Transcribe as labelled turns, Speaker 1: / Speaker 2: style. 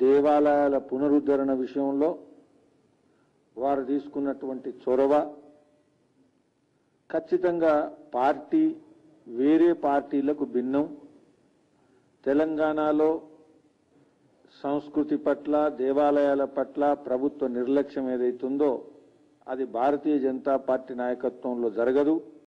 Speaker 1: దేవాలయాల పునరుద్ధరణ విషయంలో వారు తీసుకున్నటువంటి చొరవ ఖచ్చితంగా పార్టీ వేరే పార్టీలకు భిన్నం. తెలంగాణలో సంస్కృతి పట్ల దేవాలయాల పట్ల ప్రభుత్వ నిర్లక్ష్యం ఏదైతుందో అది భారతీయ జనతా పార్టీ నాయకత్వంలో జరగదు.